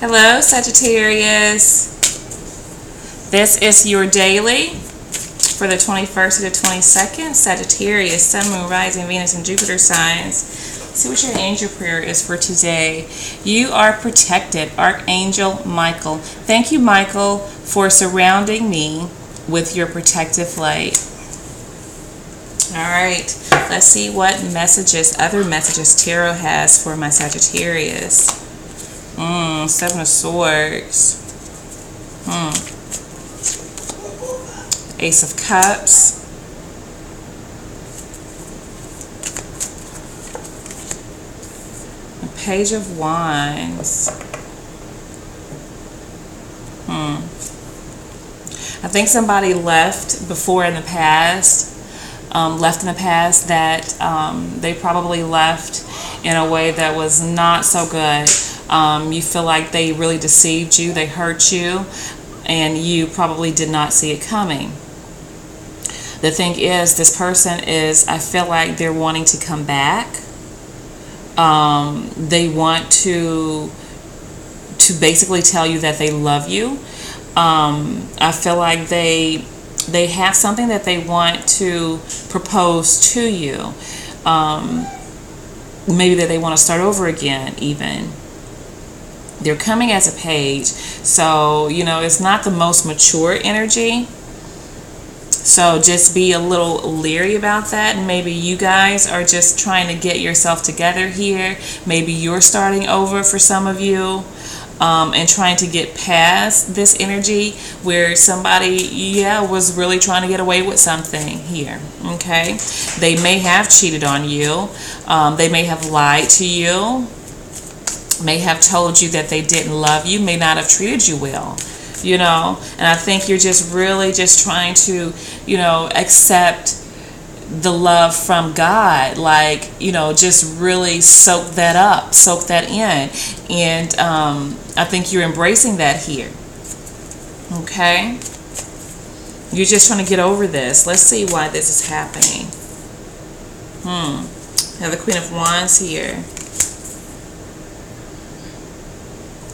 Hello, Sagittarius. This is your daily for the 21st to the 22nd. Sagittarius, Sun, Moon, Rising, Venus, and Jupiter signs. see what your angel prayer is for today. You are protected. Archangel Michael. Thank you, Michael, for surrounding me with your protective light. All right, let's see what messages, other messages Tarot has for my Sagittarius. Hmm, Seven of Swords. Hmm. Ace of Cups. Page of Wands. Hmm. I think somebody left before in the past, um, left in the past that um, they probably left in a way that was not so good um, you feel like they really deceived you, they hurt you, and you probably did not see it coming. The thing is, this person is, I feel like they're wanting to come back. Um, they want to to basically tell you that they love you. Um, I feel like they they have something that they want to propose to you. Um, maybe that they want to start over again, even they're coming as a page. So you know it's not the most mature energy. So just be a little leery about that. And maybe you guys are just trying to get yourself together here. Maybe you're starting over for some of you um, and trying to get past this energy where somebody yeah was really trying to get away with something here okay? They may have cheated on you. Um, they may have lied to you may have told you that they didn't love you, may not have treated you well, you know. And I think you're just really just trying to, you know, accept the love from God, like, you know, just really soak that up, soak that in. And um, I think you're embracing that here. Okay? You're just trying to get over this. Let's see why this is happening. Hmm. Have the Queen of Wands here.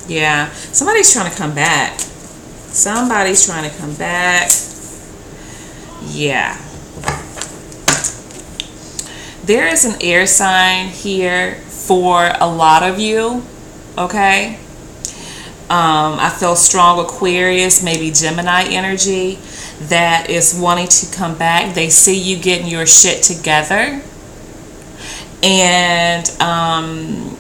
Yeah, somebody's trying to come back. Somebody's trying to come back. Yeah. There is an air sign here for a lot of you, okay? Um, I feel strong Aquarius, maybe Gemini energy that is wanting to come back. They see you getting your shit together. And um,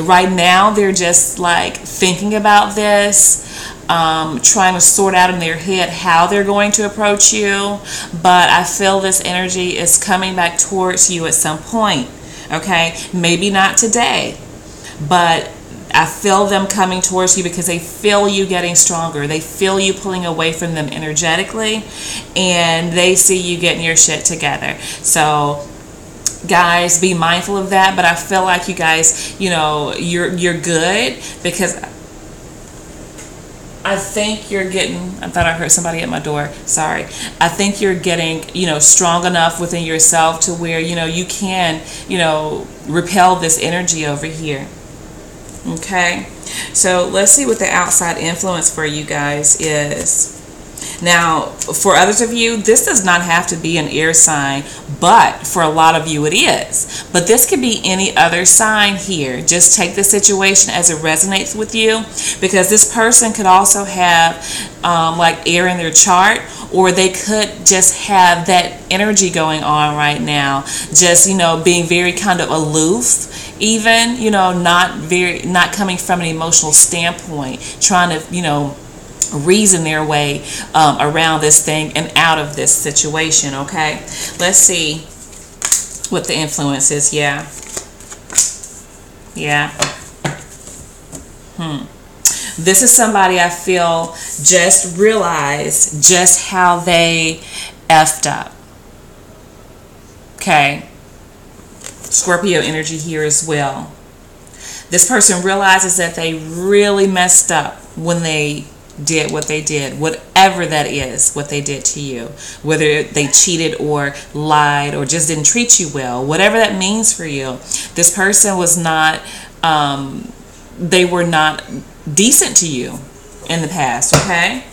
right now they're just like thinking about this um, trying to sort out in their head how they're going to approach you but i feel this energy is coming back towards you at some point okay maybe not today but I feel them coming towards you because they feel you getting stronger. They feel you pulling away from them energetically, and they see you getting your shit together. So guys be mindful of that but i feel like you guys you know you're you're good because I think you're getting, I thought I heard somebody at my door. Sorry. I think you're getting, you know, strong enough within yourself to where, you know, you can, you know, repel this energy over here. Okay. So let's see what the outside influence for you guys is. Now, for others of you, this does not have to be an air sign, but for a lot of you it is. But this could be any other sign here. Just take the situation as it resonates with you because this person could also have um, like air in their chart or they could just have that energy going on right now just you know being very kind of aloof even you know not very not coming from an emotional standpoint trying to you know reason their way um, around this thing and out of this situation, okay? Let's see what the influence is. Yeah. Yeah. Hmm. This is somebody I feel just realized just how they effed up. Okay. Scorpio energy here as well. This person realizes that they really messed up when they did what they did, whatever that is, what they did to you, whether they cheated or lied or just didn't treat you well, whatever that means for you, this person was not um, they were not decent to you in the past, okay?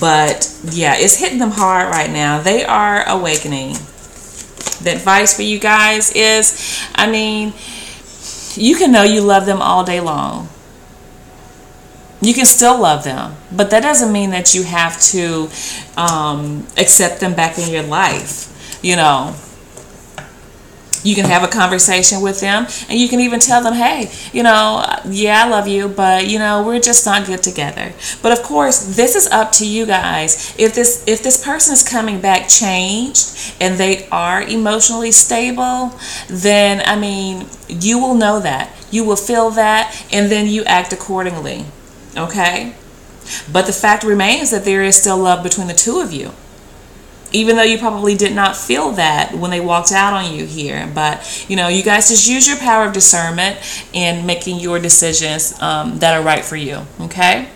But yeah, it's hitting them hard right now. They are awakening. The advice for you guys is I mean, you can know you love them all day long. You can still love them, but that doesn't mean that you have to um, accept them back in your life. You know, you can have a conversation with them and you can even tell them hey you know yeah i love you but you know we're just not good together. But of course this is up to you guys. If this if this person is coming back changed and they are emotionally stable then i mean you will know that. You will feel that and then you act accordingly okay but the fact remains that there is still love between the two of you even though you probably did not feel that when they walked out on you here. But you know, you guys just use your power of discernment in making your decisions um, that are right for you. Okay.